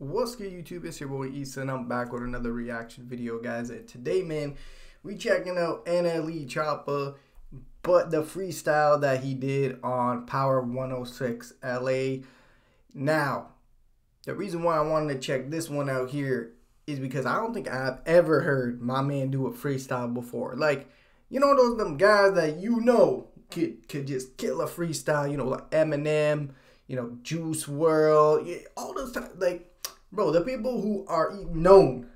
What's good YouTube? It's your boy Easton. I'm back with another reaction video guys. And today man, we checking out NLE Choppa, but the freestyle that he did on Power 106 LA. Now, the reason why I wanted to check this one out here is because I don't think I've ever heard my man do a freestyle before. Like, you know those them guys that you know could could just kill a freestyle, you know, like Eminem, you know, Juice WRLD, all those type, like bro, the people who are known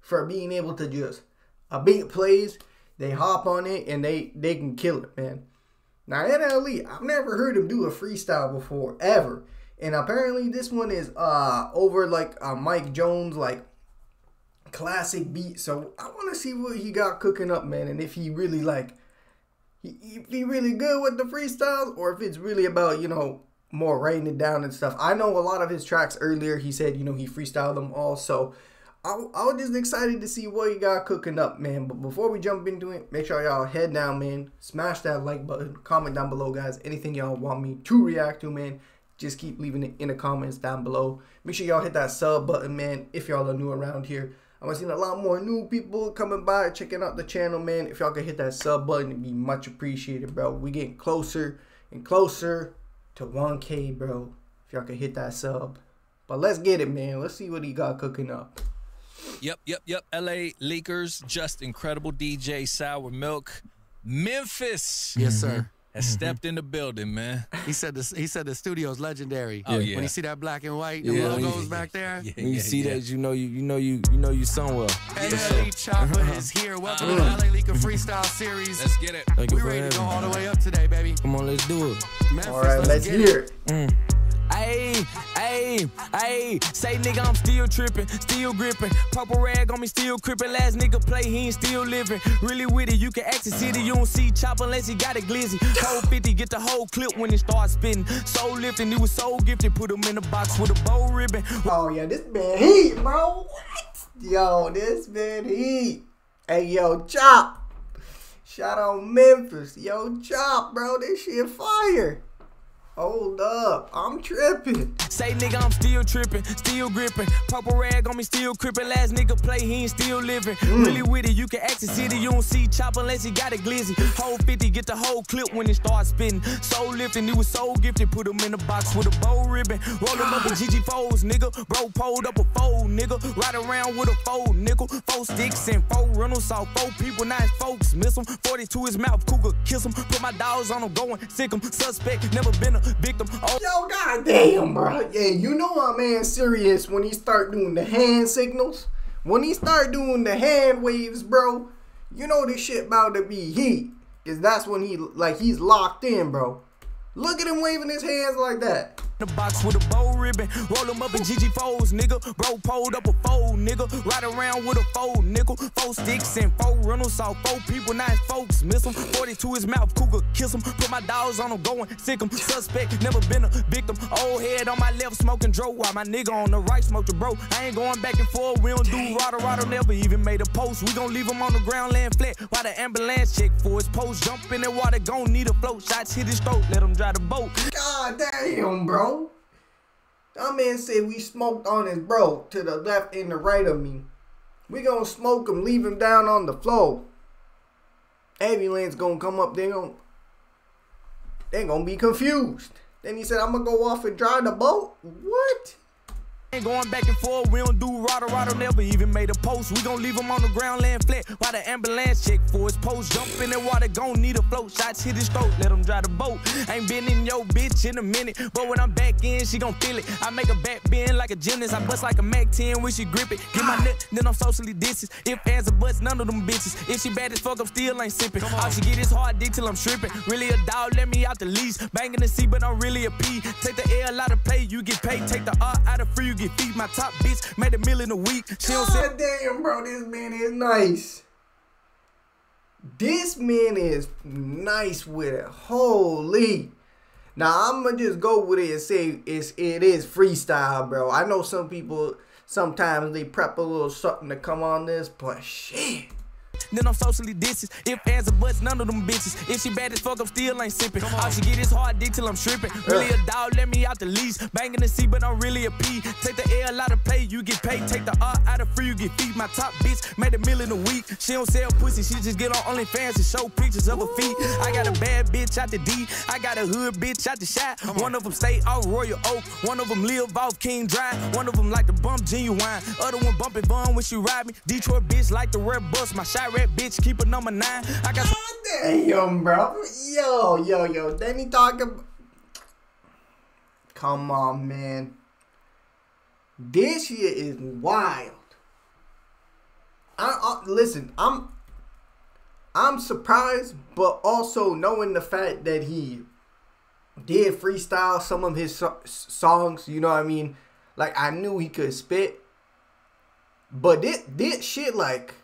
for being able to just a beat plays, they hop on it and they they can kill it, man. Now NLE, I've never heard him do a freestyle before ever, and apparently this one is uh over like a Mike Jones like classic beat. So I want to see what he got cooking up, man, and if he really like. If he really good with the freestyles, or if it's really about you know more writing it down and stuff. I know a lot of his tracks earlier, he said, you know, he freestyled them all. So I, I was just excited to see what he got cooking up, man. But before we jump into it, make sure y'all head down, man. Smash that like button. Comment down below, guys. Anything y'all want me to react to, man. Just keep leaving it in the comments down below. Make sure y'all hit that sub button, man, if y'all are new around here. I'm seeing a lot more new people coming by, checking out the channel, man. If y'all could hit that sub button, it'd be much appreciated, bro. We getting closer and closer to 1K, bro. If y'all could hit that sub. But let's get it, man. Let's see what he got cooking up. Yep, yep, yep. LA Leakers, Justin Credible DJ Sour Milk. Memphis. Yes, sir. Has mm-hmm. stepped in the building, man. He said the he said the studio's legendary. Oh, yeah. When you see that black and white, the Yeah, logos yeah, back there. Yeah, When you see yeah. that, you know you you know you you know you somewhere. NLE Choppa uh-huh. is here. Welcome uh-huh. to the LA Leaker Freestyle Series. Let's get it. Thank We for ready to go all the way up today, baby. Come on, let's do it. Memphis, All right, let's get hear it. Ayy, ayy. Say nigga, I'm still tripping, still gripping. Purple rag on me, still crippin'. Last nigga play, he ain't still living. Really with it, you can ask the city, you don't see chop unless he got a glizzy. Whole 50, get the whole clip when it starts spitting. So lifting, he was so gifted. Put him in a box with a bow ribbon. Oh, yeah, this man heat, bro. What? Yo, this man heat. Hey, yo, Chop. Shout out Memphis. Yo, Chop, bro. This shit fire. Hold up. I'm tripping. Say nigga, I'm still tripping, still gripping. Purple rag on me, still crippin'. Last nigga play, he ain't still living. Mm. Really with it, you can ask the city, you don't see chop unless he got a glizzy. Whole 50, get the whole clip when it starts spitting. So lifting, he was so gifted. Put him in a box with a bow ribbon. Roll him up in GG foes, nigga. Bro pulled up a fold, nigga. Ride around with a fold, nickel. Four sticks and four rentals. Saw four people, nine folks miss him. 40 to his mouth, cougar kiss him. Put my dogs on him, going sick him. Suspect, never been a victim. Oh, Yo, goddamn, bro. Yeah, you know our man serious when he start doing the hand signals. When he start doing the hand waves, bro, you know this shit about to be heat. Cause that's when he like he's locked in, bro. Look at him waving his hands like that. The box with a bow ribbon. Roll them up in GG foes, nigga. Bro pulled up a fold, nigga. Ride around with a fold, nickel. Four sticks and four rentals. Saw four people, nine folks miss him. 40 to his mouth, cougar kiss him. Put my dogs on him, going sick him. Suspect, never been a victim. Old head on my left, smoking dro. While my nigga on the right, smoked a bro. I ain't going back and forth. We don't do rada rada, never even made a post. We gon' leave him on the ground laying flat. While the ambulance check for his post. Jump in the water, gon' need a float. Shots hit his throat, let him drive the boat. God damn, bro. Man said we smoked on his bro to the left and the right of me. We gonna smoke him, leave him down on the floor. Ambulance gonna come up, they gonna they gonna be confused. Then he said, I'm gonna go off and drive the boat. What? Ain't going back and forth, we don't do rada rada, never even made a post. We gon' leave him on the ground laying flat while the ambulance check for his post. Jump in the water, gon' need a float. Shots hit his throat, let him drive the boat. Ain't been in your bitch in a minute, but when I'm back in, she gon' feel it. I make a back bend like a gymnast, I bust like a Mac 10 when she grip it. Get my nut, then I'm socially distance. If hands or butts, none of them bitches. If she bad as fuck, I'm still ain't sipping. All she get is hard dick till I'm stripping. Really a dog, let me out the leash. Banging the C, but I'm really a P. Take the L out of play, you get paid. Take the R out of free, you get feed. My top bitch made a million a week. She say damn, bro, this man is nice. This man is nice with it. Holy. Now I'm gonna just go with it and say it's it is freestyle, bro. I know some people sometimes they prep a little something to come on this, but shit. Then I'm socially distant. If hands or butts, none of them bitches. If she bad as fuck, I'm still ain't sipping. All she get is hard dick till I'm stripping. Really a dog, let me out the leash. Banging the C, but I'm really a P. Take the L out of play, you get paid. Take the R out of free, you get feed. My top bitch made a million a week. She don't sell pussy, she just get on OnlyFans and show pictures of her feet. I got a bad bitch out the D, I got a hood bitch out the shot. One of them stay off Royal Oak, one of them live off King Drive. One of them like to bump genuine, other one bumping bun when she ride me. Detroit bitch like the red bus, my shot red bitch keep a number nine. I got Damn, bro. Yo, yo, yo. Then he talking. Come on, man. This year is wild. I, I listen. I'm. I'm surprised, but also knowing the fact that he did freestyle some of his so- songs. You know what I mean? Like I knew he could spit, but this this shit like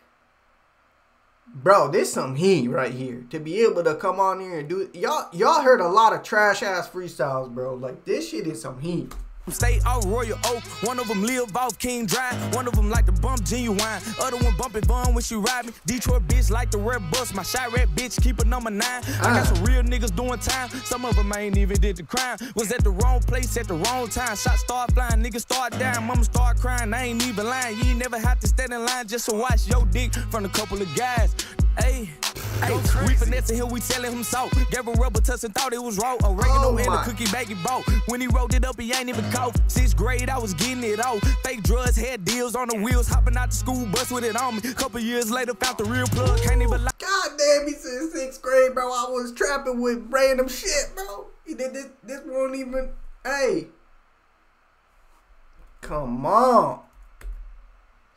Bro, this some heat right here. To be able to come on here and do. Y'all y'all heard a lot of trash ass freestyles, bro. Like this shit is some heat. Stay off Royal Oak. One of them live off King Drive. One of them like to bump genuine. Other one bumping bun when she ride me. Detroit bitch like the red bus. My shot red bitch keep a number nine. I got ah. some real niggas doing time. Some of them ain't even did the crime. Was at the wrong place at the wrong time. Shot start flying, niggas start dying. Mama start crying. I ain't even lying. You ain't never had to stand in line just to watch your dick from a couple of guys. Hey, hey, we finessing him, we telling him salt. Gave a rubber tuss and thought it was raw. Oregano Oh my. a cookie baggy bought. When he rolled it up, he ain't even cough. Sixth grade, I was getting it all. Fake drugs, had deals on the wheels, hopping out the school bus with it on me. Couple years later, found the real plug. Can't even lie. God damn, he said sixth grade, bro. I was trapping with random shit, bro. He did this. This won't even. Hey, come on.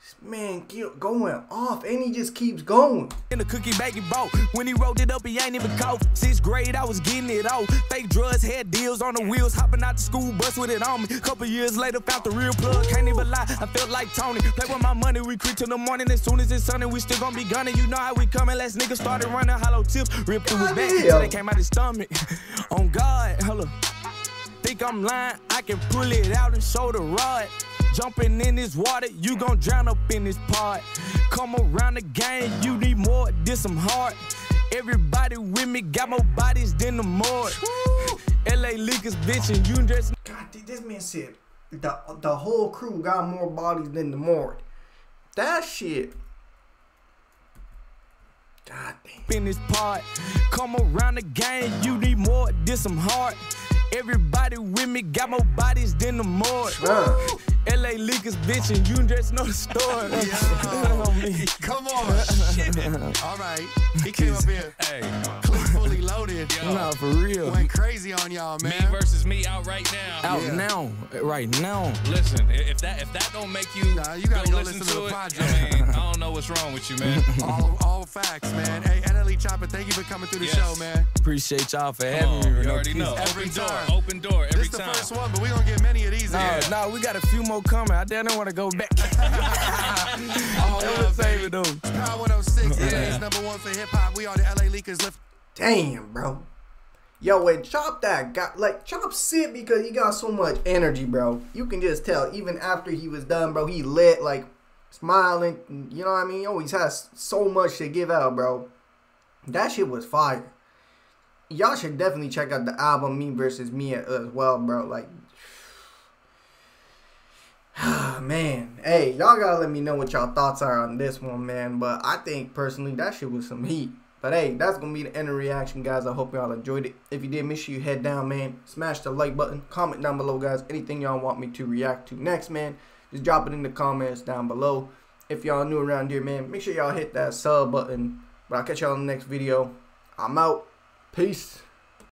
This man keep going off, and he just keeps going. in the cookie baggy boat, When he rolled it up, he ain't even cough. Sixth grade, I was getting it off. Fake drugs, had deals on the wheels, hopping out the school bus with it on me. Couple years later, found the real plug. Can't even lie, I felt like Tony. Play with my money, we creep till the morning. As soon as it's sunny, we still gonna be gunning. You know how we coming. Last nigga started running hollow tips, ripped through his back until they came out his stomach. On God, hello. Think I'm lying, I can pull it out and show the rod. Jumping in this water, you gon' drown up in this pot. Come around the game, you need more, this some hard. Everybody with me got more bodies than the morgue. LA Leakers bitch and you just God, this man said the the whole crew got more bodies than the morgue. That shit. God damn. in this pot. Come around the game, you need more, this some hard. Everybody with me got more bodies than the morgue. Uh. LA Leakers bitch and you just know the story. On me. Come on. All right. He came up here, Hey, clip fully loaded. yo, Nah, for real. Went crazy on y'all, man. me man. versus me out right now. Out Yeah. now, right now. Listen, if that if that don't make you, Nah, you gotta go go listen, listen to to, the it, project. I mean, I don't know what's wrong with you, man. all, all facts, man. Hey, NLE Choppa, thank you for coming through the Yes. show, man. Appreciate y'all for Come having on, me. you Renault. already know. Every Open door, open door every This the first one, but we gonna get many of these in Nah, here. nah, we got a few more coming. I didn't want to go back. All Never love, save baby. Oh it though. Power 106, LA's number one for hip hop. We are the LA Leakers. Damn, bro. Yo, and Chop that got like Chop sit because he got so much energy, bro. You can just tell. Even after he was done, bro, he lit like smiling. You know what I mean? He always has so much to give out, bro. That shit was fire. Y'all should definitely check out the album Me versus Me as well, bro. Like, man, hey, y'all gotta let me know what y'all thoughts are on this one, man. But I think personally that shit was some heat. But hey, that's gonna be the end of reaction, guys. I hope y'all enjoyed it. If you did, make sure you head down, man. Smash the like button. Comment down below, guys. Anything y'all want me to react to next, man. Just drop it in the comments down below. If y'all new around here, man, make sure y'all hit that sub button. But I'll catch y'all in the next video. I'm out. Peace.